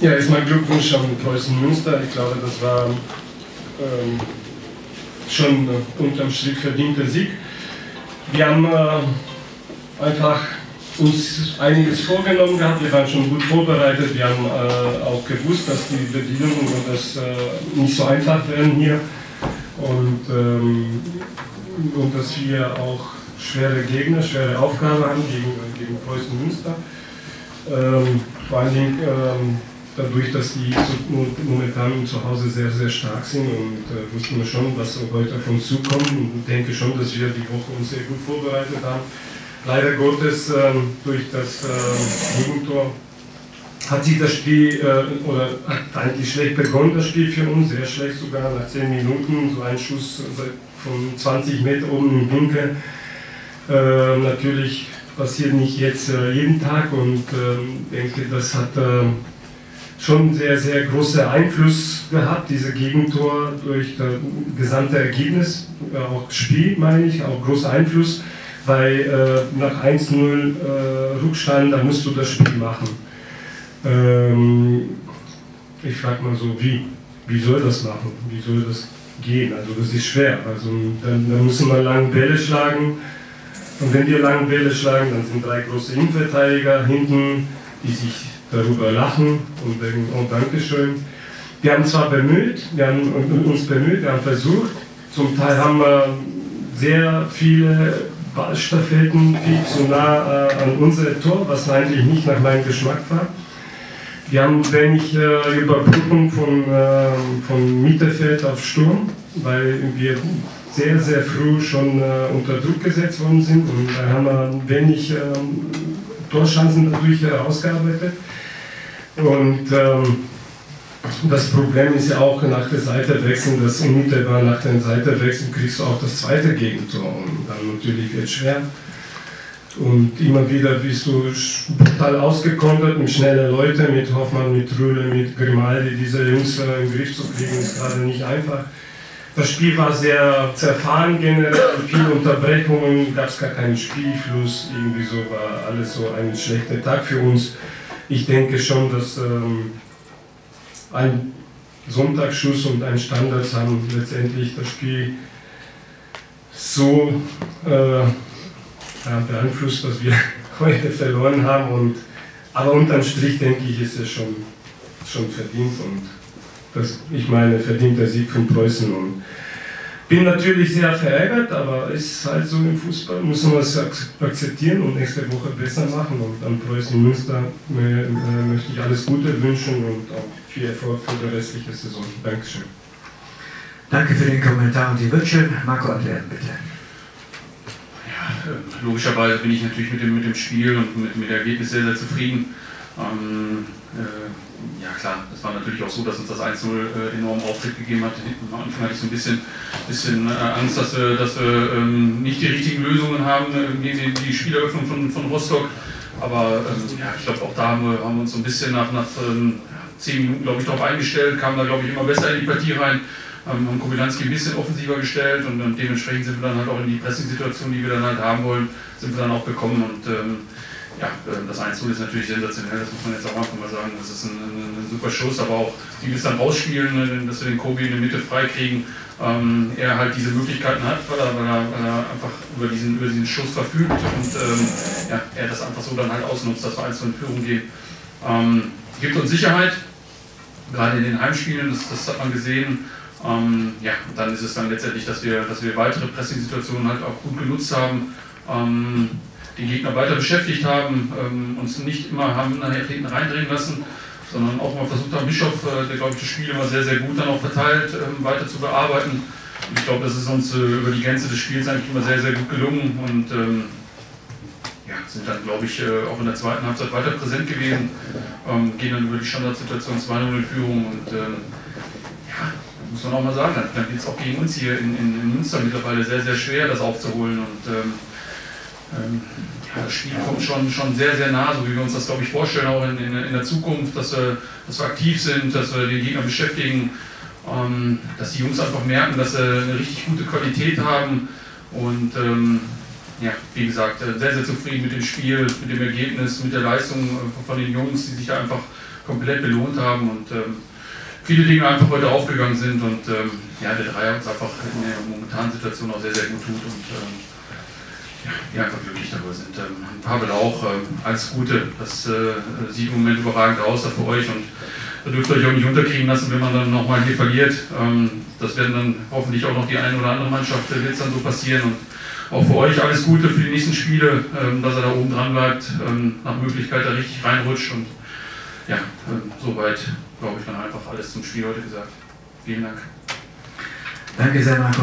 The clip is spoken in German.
Ja, erstmal Glückwunsch an Preußen Münster. Ich glaube, das war ähm, schon äh, unterm Strich verdienter Sieg. Wir haben äh, einfach uns einiges vorgenommen gehabt, wir waren schon gut vorbereitet, wir haben äh, auch gewusst, dass die Bedingungen und das äh, nicht so einfach werden hier und, ähm, und dass wir auch schwere Gegner, schwere Aufgaben haben gegen, gegen Preußen Münster. Ähm, vor allen Dingen ähm, dadurch, dass die momentan zu Hause sehr, sehr stark sind und äh, wussten wir schon, was heute auf uns zukommt und denke schon, dass wir die Woche uns sehr gut vorbereitet haben leider Gottes ähm, durch das äh, Gegentor hat sich das Spiel, äh, oder hat eigentlich schlecht begonnen, das Spiel für uns, sehr schlecht sogar, nach 10 Minuten, so ein Schuss von 20 Meter oben im Winkel. Äh, natürlich passiert nicht jetzt äh, jeden Tag und äh, denke, das hat äh, schon sehr, sehr großen Einfluss gehabt, diese Gegentor durch das gesamte Ergebnis, auch Spiel meine ich, auch großer Einfluss weil äh, nach 1-0 äh, Rückstand, dann musst du das Spiel machen. Ähm, ich frage mal so, wie? Wie soll das machen? Wie soll das gehen? Also das ist schwer. Also dann, dann müssen wir lange Bälle schlagen. Und wenn wir lange Bälle schlagen, dann sind drei große Innenverteidiger hinten, die sich darüber lachen und denken, oh Dankeschön. Wir haben zwar bemüht, wir haben uns bemüht, wir haben versucht, zum Teil haben wir sehr viele Ballstaffetten viel zu nah äh, an unser Tor, was eigentlich nicht nach meinem Geschmack war. Wir haben wenig äh, Überbrückung von, äh, von Mittelfeld auf Sturm, weil wir sehr, sehr früh schon äh, unter Druck gesetzt worden sind und da haben wir wenig Torchancen dadurch herausgearbeitet. Und ähm, das Problem ist ja auch nach der Seite wechseln, dass unmittelbar nach der Seite wechseln kriegst du auch das zweite Gegentor und dann natürlich wird es schwer. Und immer wieder bist du brutal ausgekontert mit schnellen Leuten, mit Hoffmann, mit Rühle, mit Grimaldi. Diese Jungs äh, im Griff zu kriegen ist gerade nicht einfach. Das Spiel war sehr zerfahren generell, viele Unterbrechungen, gab es gar keinen Spielfluss, irgendwie so war alles so ein schlechter Tag für uns. Ich denke schon, dass ähm, ein Sonntagsschuss und ein Standard haben letztendlich das Spiel so äh, beeinflusst, dass wir heute verloren haben. Und, aber unterm Strich denke ich, ist es schon, schon verdient und das, ich meine, verdient der Sieg von Preußen. Und bin natürlich sehr verärgert, aber es ist halt so im Fußball, muss man es akzeptieren und nächste Woche besser machen. Und an Preußen Münster äh, möchte ich alles Gute wünschen und auch viel Erfolg für die restliche Saison. Dankeschön. Danke für den Kommentar und die Wünsche. Marco Antwerpen, bitte. Ja, äh, logischerweise bin ich natürlich mit dem, mit dem Spiel und mit, mit dem Ergebnis sehr, sehr zufrieden. Ähm, äh, ja klar, es war natürlich auch so, dass uns das 1-0 äh, enormen Auftritt gegeben hat. Am Anfang hatte ich so ein bisschen, bisschen äh, Angst, dass wir, dass wir ähm, nicht die richtigen Lösungen haben äh, gegen die, die Spieleröffnung von, von Rostock. Aber ähm, ja, ich glaube, auch da haben wir, haben wir uns so ein bisschen nach, nach ähm, zehn Minuten, glaube ich, darauf eingestellt, kamen da, glaube ich, immer besser in die Partie rein, ähm, haben Kobilanski ein bisschen offensiver gestellt und, und, dementsprechend sind wir dann halt auch in die Pressing-Situation, die wir dann halt haben wollen, sind wir dann auch gekommen und ähm, ja, ähm, das 1 ist natürlich sensationell, das muss man jetzt auch einfach mal sagen. Das ist ein, ein, ein super Schuss, aber auch wie wir es dann rausspielen, ne, dass wir den Kobi in der Mitte freikriegen, ähm, er halt diese Möglichkeiten hat, weil er, weil er, einfach über diesen, über diesen Schuss verfügt und ähm, ja, er das einfach so dann halt ausnutzt, dass wir 1 in Führung gehen. Ähm, gibt uns Sicherheit, gerade in den Heimspielen, das, das hat man gesehen. Ähm, ja, dann ist es dann letztendlich, dass wir, dass wir weitere Pressing-Situationen halt auch gut genutzt haben. Ähm, die Gegner weiter beschäftigt haben, ähm, uns nicht immer haben nachher hinten reindrehen lassen, sondern auch mal versucht haben, Bischof, äh, der glaube ich das Spiel immer sehr, sehr gut dann auch verteilt, ähm, weiter zu bearbeiten. Ich glaube, das ist uns äh, über die Grenze des Spiels eigentlich immer sehr, sehr gut gelungen und ähm, ja, sind dann, glaube ich, äh, auch in der zweiten Halbzeit weiter präsent gewesen, gehen dann über die Standardsituation 2-0 in Führung und ja, muss man auch mal sagen, dann, wird es auch gegen uns hier in, in, in, Münster mittlerweile sehr, sehr schwer, das aufzuholen und ähm, das Spiel kommt schon, schon sehr, sehr nah, so wie wir uns das, glaube ich, vorstellen, auch in, in, in der Zukunft, dass wir, dass wir aktiv sind, dass wir den Gegner beschäftigen, ähm, dass die Jungs einfach merken, dass sie eine richtig gute Qualität haben und ähm, ja, wie gesagt, äh, sehr, sehr zufrieden mit dem Spiel, mit dem Ergebnis, mit der Leistung äh, von den Jungs, die sich da einfach komplett belohnt haben und ähm, viele Dinge einfach heute aufgegangen sind und ähm, ja, der Dreier uns einfach in der momentanen Situation auch sehr, sehr gut tut und ähm, wir einfach glücklich darüber sind. Ähm, Pavel auch, ähm, alles Gute, das äh, sieht im Moment überragend aus für euch und da dürft ihr euch auch nicht unterkriegen lassen, wenn man dann nochmal hier verliert. Ähm, das werden dann hoffentlich auch noch die eine oder andere Mannschaft, äh, wird es dann so passieren und auch für euch alles Gute für die nächsten Spiele, ähm, dass er da oben dran bleibt, ähm, nach Möglichkeit da richtig reinrutscht und ja, ähm, soweit glaube ich dann einfach alles zum Spiel heute gesagt. Vielen Dank. Danke sehr, Marco.